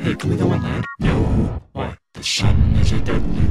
hey, can we go on that, No. Why? The sun is a deadly.